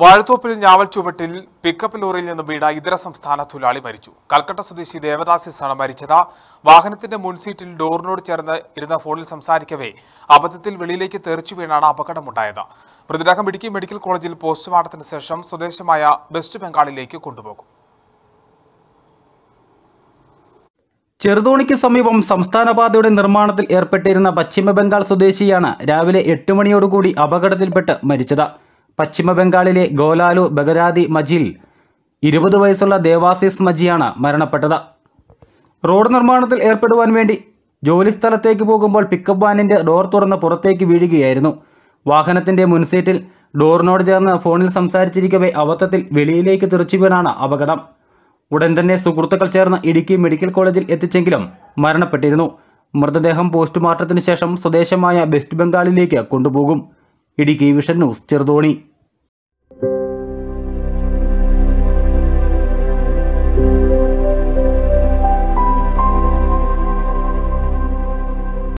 വാഴത്തോപ്പിൽ ഞാവൽ ചുവട്ടിൽ പിക്കപ്പ് ലോറിയിൽ നിന്ന് വീണ ഇതര സംസ്ഥാന തൊഴിലാളി മരിച്ചു. കൽക്കട്ട സ്വദേശി ദേവദാസിസ് ആണ് മരിച്ചത്. വാഹനത്തിന്റെ മുൻസീറ്റിൽ ഡോറിനോട് ചേർന്ന് ഇരുന്ന ഫോണിൽ സംസാരിക്കവേ അബദ്ധത്തിൽ വെളിയിലേക്ക് തെറിച്ചു വീണാണ് അപകടമുണ്ടായത്. മൃതദേഹം ഇടുക്കി മെഡിക്കൽ കോളേജിൽ പോസ്റ്റ്മോർട്ടത്തിന് ശേഷം സ്വദേശമായ വെസ്റ്റ് ബംഗാളിലേക്ക് കൊണ്ടുപോകും. ചെറുതോണിക്ക് സമീപം സംസ്ഥാനപാതയുടെ നിർമ്മാണത്തിൽ ഏർപ്പെട്ടിരുന്ന പശ്ചിമ ബംഗാൾ സ്വദേശിയാണ് രാവിലെ എട്ട് മണിയോടുകൂടി അപകടത്തിൽപ്പെട്ട് മരിച്ചത്. പശ്ചിമ ബംഗാളിലെ ഗോലാലു ബഗരാദി മജിൽ ഇരുപത് വയസ്സുള്ള ദേവാസിസ് മജിയാണ് മരണപ്പെട്ടത്. റോഡ് നിർമ്മാണത്തിൽ ഏർപ്പെടുവാൻ വേണ്ടി ജോലിസ്ഥലത്തേക്ക് പോകുമ്പോൾ പിക്കപ്പ് വാനിന്റെ ഡോർ തുറന്ന് പുറത്തേക്ക് വീഴുകയായിരുന്നു. വാഹനത്തിന്റെ മുൻസീറ്റിൽ ഡോറിനോട് ചേർന്ന് ഫോണിൽ സംസാരിച്ചിരിക്കവേ അബദ്ധത്തിൽ വെളിയിലേക്ക് തെറിച്ചു വീണാണ് അപകടം. ഉടൻ തന്നെ സുഹൃത്തുക്കൾ ചേർന്ന് ഇടുക്കി മെഡിക്കൽ കോളേജിൽ എത്തിച്ചെങ്കിലും മരണപ്പെട്ടിരുന്നു. മൃതദേഹം പോസ്റ്റ്മോർട്ടത്തിന് ശേഷം സ്വദേശമായ വെസ്റ്റ് ബംഗാളിലേക്ക് കൊണ്ടുപോകും. Idukki Vision News Cheruthoni.